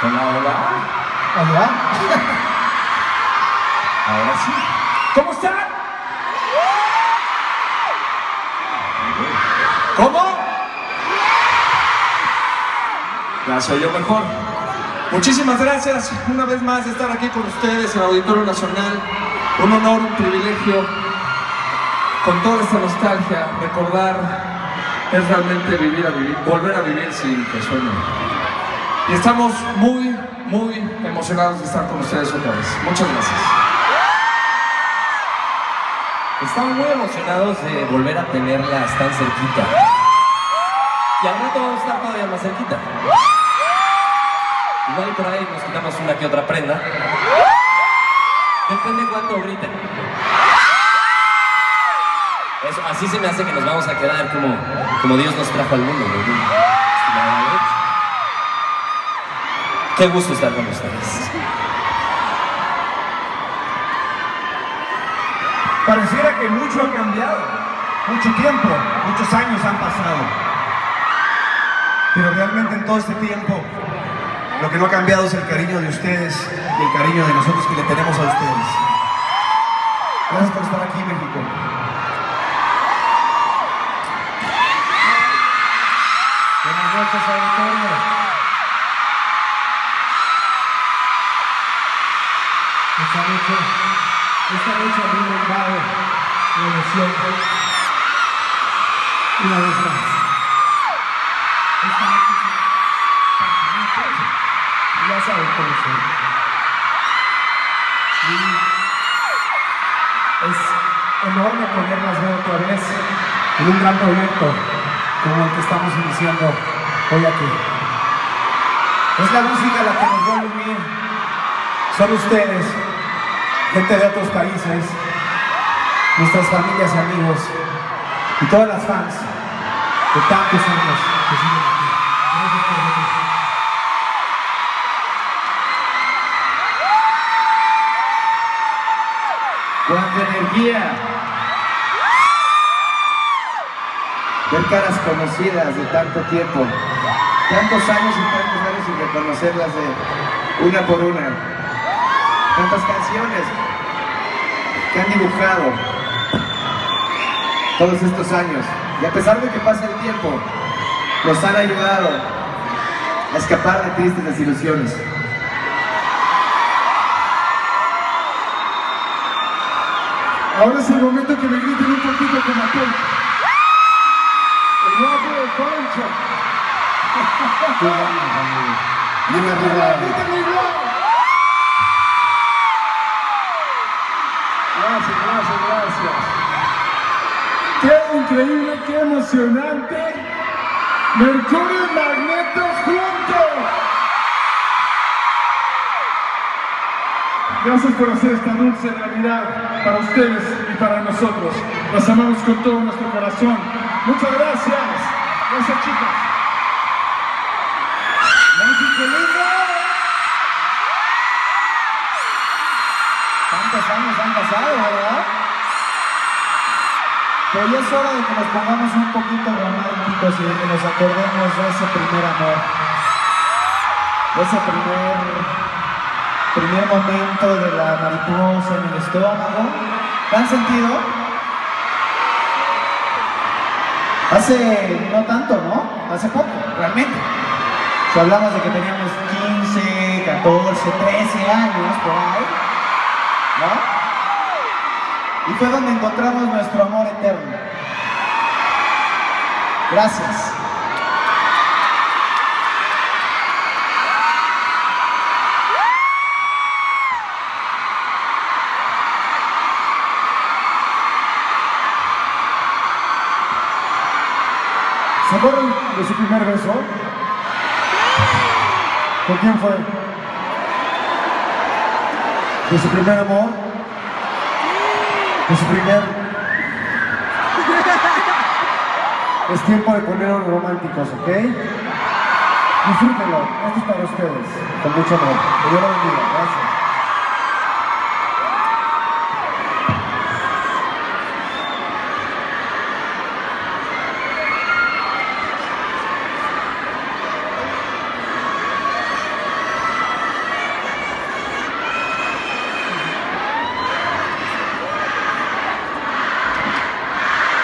Hola, hola. Hola. Ahora sí. ¿Cómo están? ¿Cómo? Ya soy yo mejor. Muchísimas gracias una vez más de estar aquí con ustedes en el Auditorio Nacional. Un honor, un privilegio. Con toda esta nostalgia, recordar es realmente vivir a vivir, volver a vivir sin que. Y estamos muy, muy emocionados de estar con ustedes otra vez. Muchas gracias. Estamos muy emocionados de volver a tenerlas tan cerquita. Y al rato vamos a estar todavía más cerquita. Igual por ahí nos quitamos una que otra prenda. Depende cuánto griten. Eso, así se me hace que nos vamos a quedar como, como Dios nos trajo al mundo. Qué gusto estar con ustedes. Pareciera que mucho ha cambiado, mucho tiempo, muchos años han pasado. Pero realmente en todo este tiempo, lo que no ha cambiado es el cariño de ustedes y el cariño de nosotros que le tenemos a ustedes. Gracias por estar aquí, México. Buenas noches, auditorio. Esta noche, esta noche a mí me invade la emoción. Una vez más. Esta noche Ya saben cómo soy. Y es enorme poderlas ver otra vez en un gran proyecto como el que estamos iniciando hoy aquí. Es la música la que nos vuelve a unir. Son ustedes, gente de otros países, nuestras familias y amigos y todas las fans de tantos años que siguen aquí. ¡Cuánta energía! Ver caras conocidas de tanto tiempo, tantos años y tantos años y reconocerlas de una por una. Tantas canciones que han dibujado todos estos años. Y a pesar de que pasa el tiempo, nos han ayudado a escapar de tristes desilusiones. Ahora es el momento que me griten un poquito como aquel. El guapo del Poncho. Grítame igual. Gracias, Mercurio y Magneto juntos. Gracias por hacer esta dulce Navidad para ustedes y para nosotros. Las amamos con todo nuestro corazón. Muchas gracias. Gracias, chicas. Tantos años han pasado, ¿verdad? Pero ya es hora de que nos pongamos un poquito románticos y de que nos acordemos de ese primer amor. De ese primer primer momento de la mariposa en el estómago. ¿La han sentido? Hace no tanto, ¿no? Hace poco, realmente. Si hablamos de que teníamos 15, 14, 13 años por ahí, ¿no? Y fue donde encontramos nuestro amor eterno. Gracias. ¿Se acuerdan de su primer beso? ¿Con quién fue? ¿De su primer amor? ¿De su primer? Es tiempo de ponernos románticos, ¿ok? Disfrútenlo. Esto es para ustedes. Con mucho amor. Que Dios. Gracias.